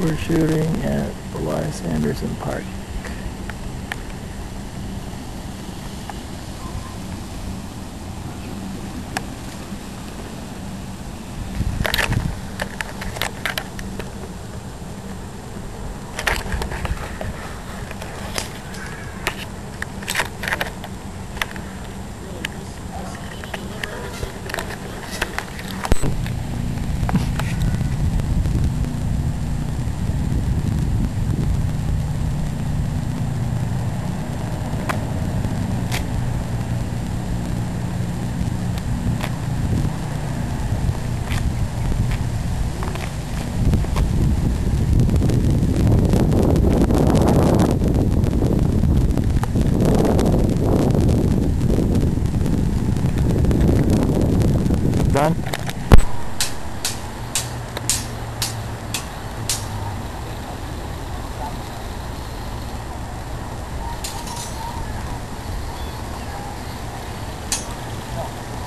We're shooting at Elias Anderson Park. man. Oh.